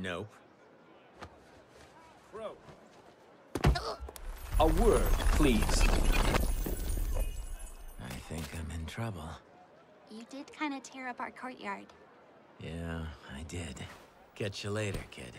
No. Qrow. A word, please. I think I'm in trouble. You did kind of tear up our courtyard. Yeah, I did. Catch you later, kid.